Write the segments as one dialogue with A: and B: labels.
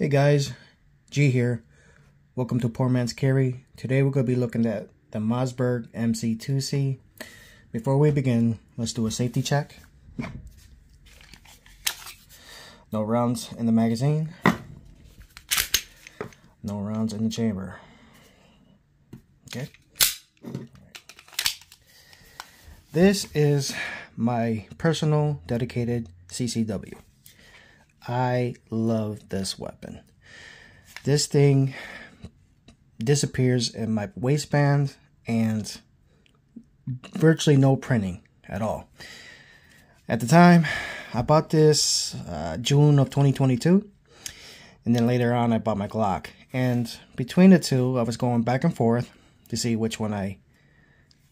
A: Hey guys, G here. Welcome to Poor Man's Carry. Today we're going to be looking at the Mossberg MC2C. Before we begin, let's do a safety check. No rounds in the magazine. No rounds in the chamber. Okay. This is my personal dedicated CCW. I love this weapon. This thing disappears in my waistband and virtually no printing at all. At the time, I bought this uh, June of 2022, and then later on, I bought my Glock. And between the two, I was going back and forth to see which one I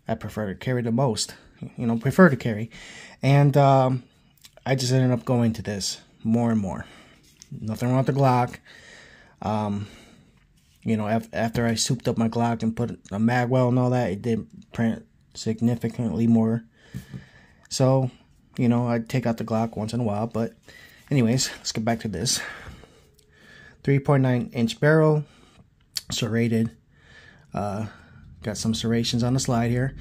A: I prefer to carry the most. You know, prefer to carry, and um, I just ended up going to this more and more. Nothing wrong with the Glock. Um, you know, af after I souped up my Glock and put a magwell and all that, it did print significantly more. So, you know, I'd take out the Glock once in a while. But anyways, let's get back to this. 3.9 inch barrel, serrated. Uh, got some serrations on the slide here.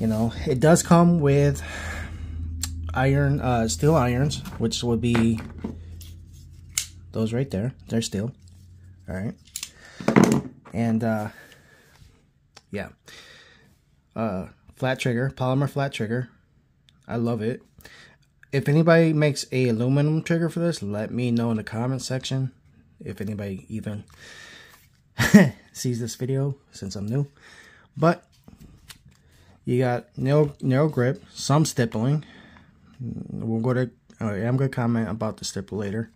A: You know, it does come with iron, uh, steel irons, which would be those right there. They're steel. All right. And, uh, yeah. Uh, flat trigger, polymer flat trigger. I love it. If anybody makes a aluminum trigger for this, let me know in the comment section. If anybody even sees this video, since I'm new. But, you got narrow, narrow grip, some stippling, we'll go to I'm gonna comment about the stipple later.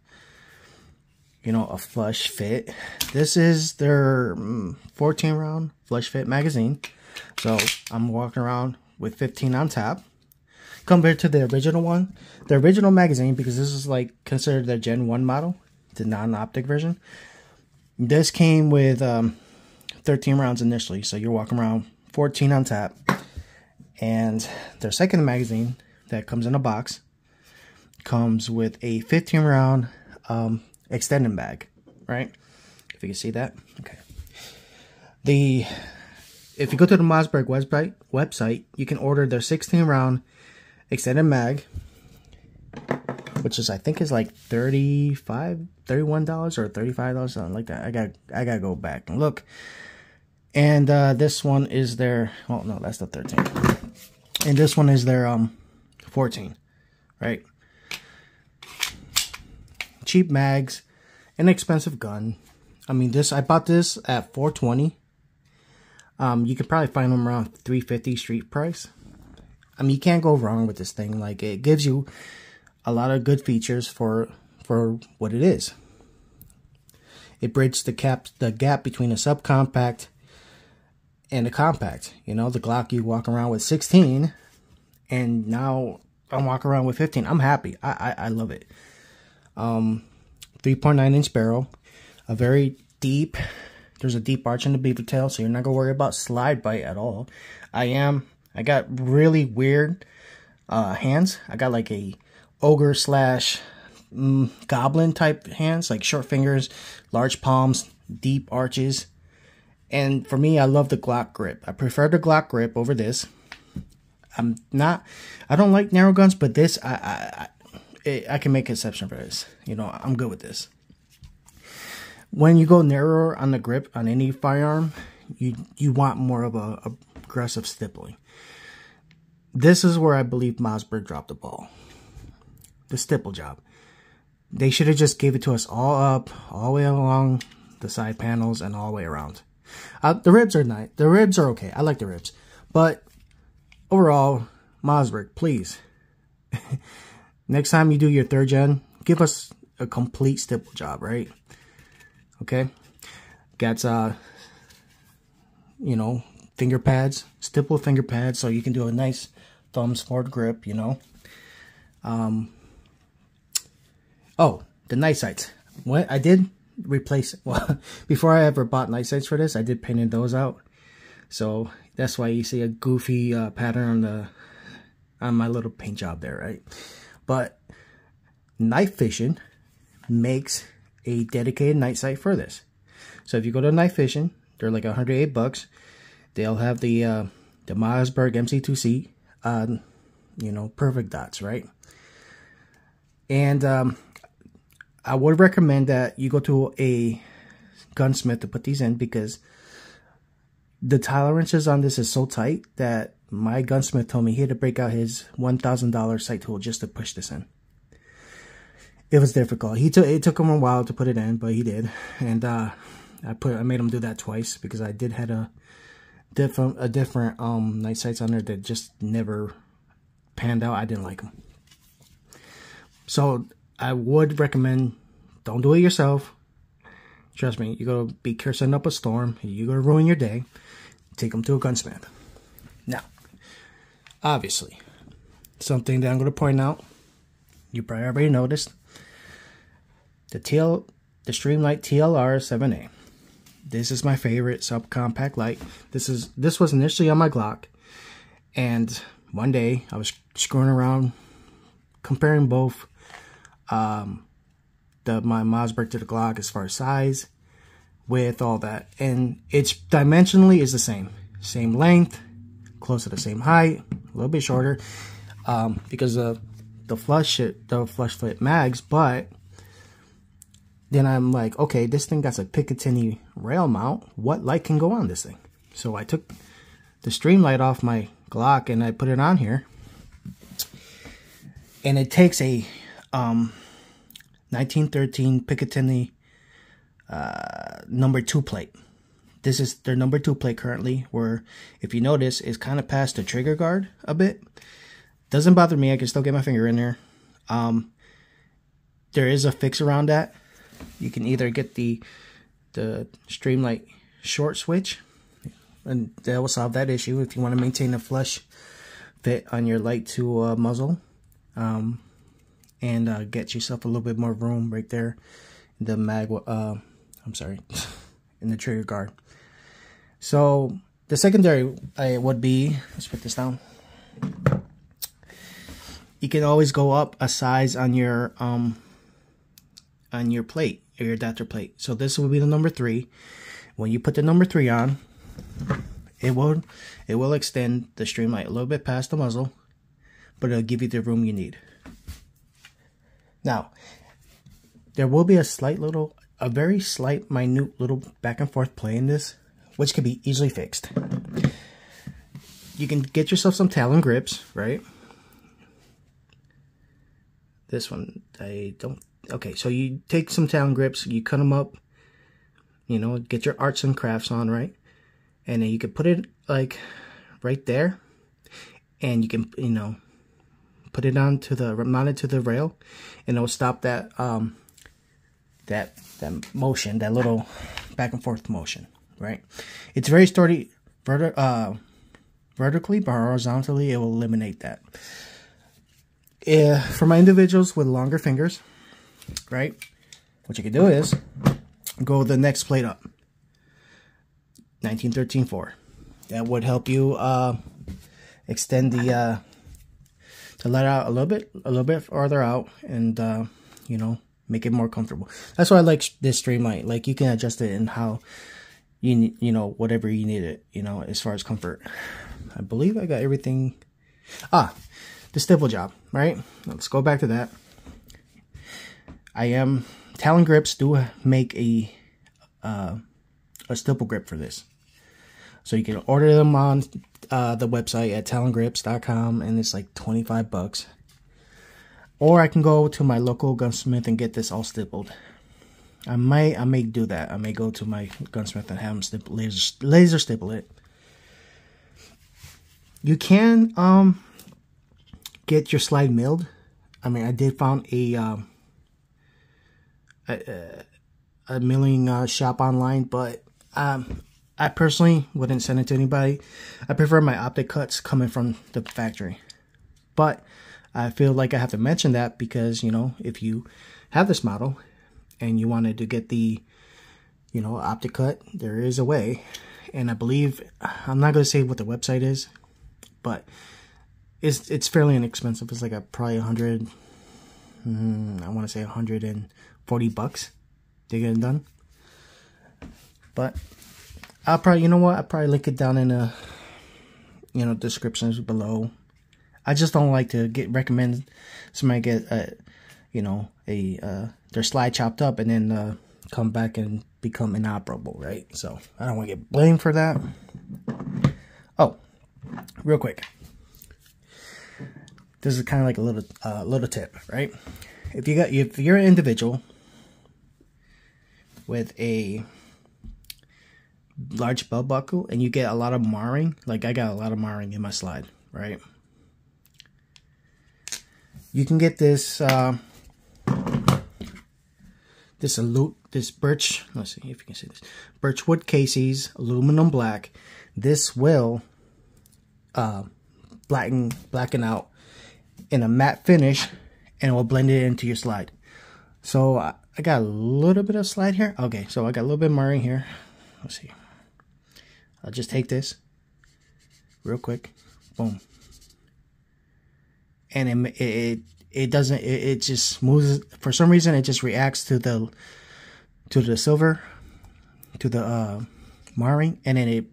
A: You know, a flush fit. This is their mm, 14 round flush fit magazine. So I'm walking around with 15 on top. Compared to the original one, the original magazine, because this is like considered the Gen 1 model, the non-optic version. This came with um, 13 rounds initially, so you're walking around 14 on top. And their second magazine that comes in a box comes with a 15 round um, extended bag, right? If you can see that, okay. The if you go to the Mossberg website, website, you can order their 16 round extended mag, which is I think is like 35 $31 or $35 something like that. I got I got to go back and look. And uh, this one is their oh no, that's the 13. And this one is their um 14, right? Cheap mags, inexpensive gun. I mean, this I bought this at 420. Um, you could probably find them around 350 street price. I mean, you can't go wrong with this thing. Like, it gives you a lot of good features for for what it is. It bridges the cap the gap between a subcompact and a compact. You know, the Glock you walk around with 16 and now I'm walking around with 15. I'm happy. I I, I love it. Um, 3.9 inch barrel, a very deep. There's a deep arch in the beaver tail, so you're not gonna worry about slide bite at all. I am. I got really weird uh, hands. I got like a ogre slash mm, goblin type hands, like short fingers, large palms, deep arches. And for me, I love the Glock grip. I prefer the Glock grip over this. I'm not. I don't like narrow guns, but this I I I, I can make exception for this. You know, I'm good with this. When you go narrower on the grip on any firearm, you you want more of a, a aggressive stippling. This is where I believe Mossberg dropped the ball. The stipple job. They should have just gave it to us all up, all the way along the side panels, and all the way around. Uh, the ribs are nice. The ribs are okay. I like the ribs. But overall, Mossberg, please. Next time you do your third gen, give us a complete stipple job, right? Okay? Got, uh, you know, finger pads, stipple finger pads, so you can do a nice thumbs forward grip, you know? Um, oh, the night sights. What I did replace, well, before I ever bought night sights for this, I did painted those out. So that's why you see a goofy uh, pattern on the on my little paint job there, right? But Night Fision makes a dedicated night sight for this. So if you go to Night Fision, they're like 108 bucks. They'll have the uh, the Mossberg MC2C, uh, you know, perfect dots, right? And um, I would recommend that you go to a gunsmith to put these in because the tolerances on this is so tight that my gunsmith told me he had to break out his $1,000 sight tool just to push this in. It was difficult. He took it took him a while to put it in, but he did. And uh, I put I made him do that twice because I did had a different a different um night sights on there that just never panned out. I didn't like them. So I would recommend don't do it yourself. Trust me, you're gonna be cursing up a storm. You're gonna ruin your day. Take them to a gunsmith. Now, obviously, something that I'm gonna point out. You probably already noticed the TL, the Streamlight TLR 7A. This is my favorite subcompact light. This is this was initially on my Glock, and one day I was screwing around, comparing both um, the my Mossberg to the Glock as far as size, with all that, and it's dimensionally is the same, same length, close to the same height, a little bit shorter, um, because of the flush it, the flush fit mags, but then I'm like, okay, this thing got a Picatinny rail mount. What light can go on this thing? So I took the Streamlight off my Glock and I put it on here. And it takes a um, 1913 Picatinny uh, number two plate. This is their number two plate currently, where if you notice, it's kind of past the trigger guard a bit. Doesn't bother me. I can still get my finger in there. Um, there is a fix around that you can either get the the Streamlight short switch, and that will solve that issue if you want to maintain a flush fit on your light to uh, muzzle, um, and uh, get yourself a little bit more room right there. The mag, uh, I'm sorry, in the trigger guard. So the secondary uh, would be, let's put this down. You can always go up a size on your um, on your plate, or your adapter plate. So this will be the number three. When you put the number three on, it will it will extend the streamlight a little bit past the muzzle, but it'll give you the room you need. Now, there will be a slight little, a very slight, minute little back and forth play in this, which can be easily fixed. You can get yourself some Talon grips, right? This one, I don't okay, so you take some Talon grips, you cut them up, you know, get your arts and crafts on, right? And then you can put it like right there, and you can, you know, put it on to the mount it to the rail, and it'll stop that um that that motion, that little back and forth motion, right? It's very sturdy, verti uh, vertically, but horizontally, it will eliminate that. Yeah, for my individuals with longer fingers, right? What you can do is go the next plate up. 1913-4. That would help you uh, extend the the light out a little bit, a little bit farther out, and uh, you know make it more comfortable. That's why I like this Streamlight. Like you can adjust it in how you you know whatever you need it. You know as far as comfort. I believe I got everything. Ah, the stipple job. Right. Let's go back to that. I am Talon grips do make a uh, a stipple grip for this. So you can order them on uh, the website at talongrips.com and it's like 25 bucks. Or I can go to my local gunsmith and get this all stippled. I may I may do that. I may go to my gunsmith and have him stipple, laser, laser stipple it. You can um get your slide milled. I mean, I did found a um, a, a milling uh, shop online, but um, I personally wouldn't send it to anybody. I prefer my optic cuts coming from the factory. But I feel like I have to mention that because, you know, if you have this model and you wanted to get the, you know, optic cut, there is a way. And I believe, I'm not going to say what the website is, but it's, it's fairly inexpensive. It's like a probably 100, mm, I want to say 140 bucks to get it done. But I'll probably, you know what? I'll probably link it down in the, you know, descriptions below. I just don't like to get recommend somebody get a, you know, a uh, their slide chopped up and then uh, come back and become inoperable, right? So I don't want to get blamed for that. Oh, real quick. This is kind of like a little uh, little tip, right? If you got if you're an individual with a large belt buckle and you get a lot of marring, like I got a lot of marring in my slide, right? You can get this uh, this alu this birch. Let's see if you can see this birchwood Casey's aluminum black. This will uh, blacken blacken out in a matte finish and it will blend it into your slide. So uh, I got a little bit of slide here. Okay, so I got a little bit marring here. Let's see. I'll just take this real quick. Boom. And it it it doesn't it, it just moves for some reason it just reacts to the to the silver to the uh marring and then it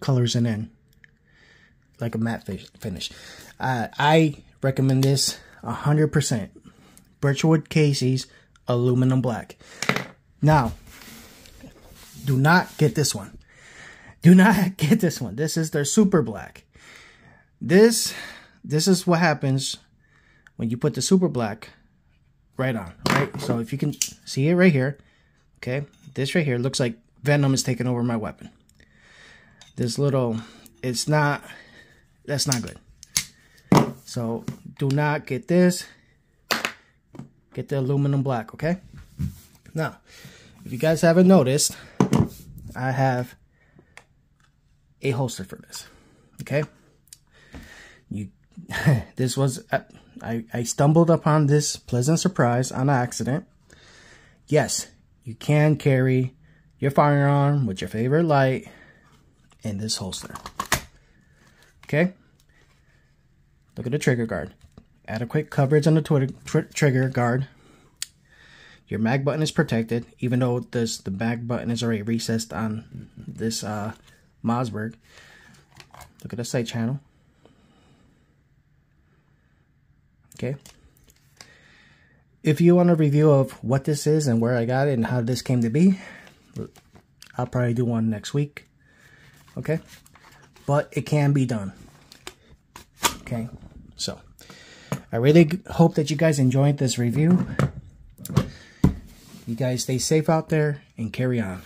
A: colors it in like a matte finish. Uh, I recommend this 100%. Birchwood Casey's aluminum black. Now, do not get this one. Do not get this one. This is their super black. This this is what happens when you put the super black right on, right? So if you can see it right here, okay? This right here looks like Venom is taking over my weapon. This little it's not that's not good. So do not get this. Get the aluminum black, okay? Now, if you guys haven't noticed, I have a holster for this, okay? You, this was, uh, I, I stumbled upon this pleasant surprise on accident. Yes, you can carry your firearm with your favorite light in this holster. Okay? Look at the trigger guard. Adequate coverage on the tr trigger guard. Your mag button is protected, even though this the mag button is already recessed on this uh, Mossberg. Look at the sight channel. Okay. If you want a review of what this is and where I got it and how this came to be, I'll probably do one next week. Okay. But it can be done. Okay. So, I really hope that you guys enjoyed this review. You guys stay safe out there and carry on.